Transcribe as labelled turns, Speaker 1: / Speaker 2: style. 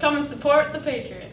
Speaker 1: Come and support the Patriots.